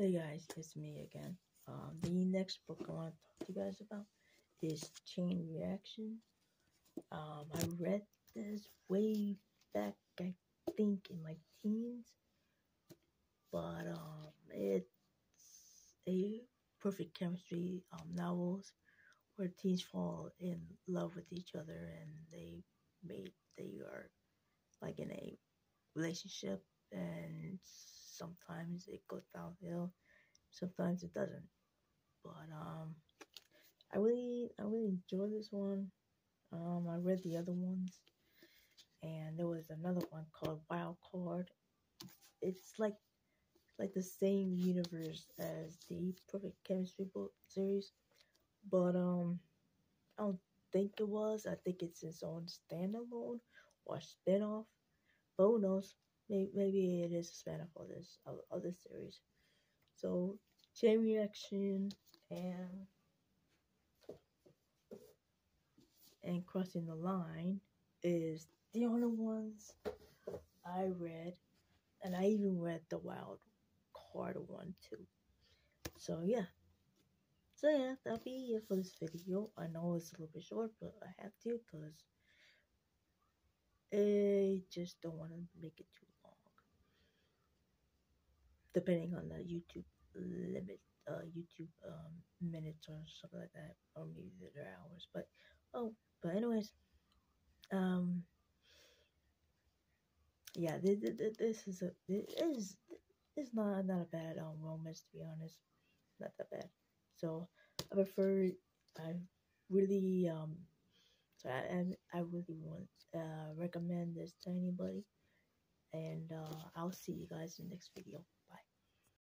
Hey guys, it's me again. Um, the next book I want to talk to you guys about is Chain Reaction. Um, I read this way back, I think, in my teens, but um, it's a perfect chemistry um, novels where teens fall in love with each other and they made they are like in a relationship and sometimes it goes downhill, sometimes it doesn't. But um, I really, I really enjoy this one. Um, I read the other ones, and there was another one called Wild Card. It's like, like the same universe as the Perfect Chemistry book series, but um, I don't think it was. I think it's its own standalone or spinoff. But who knows? Maybe, it is a span of this of, of this series. So chain reaction and and crossing the line is the only ones I read, and I even read the wild card one too. So yeah. So yeah, that'll be it for this video. I know it's a little bit short, but I have to because I just don't want to make it too depending on the YouTube limit, uh, YouTube um, minutes or something like that, or maybe their hours. But oh, but anyways, um, yeah, this, this is a this is it's not not a bad um romance to be honest, not that bad. So I prefer I really um so I I really want uh recommend this to anybody, and uh, I'll see you guys in the next video.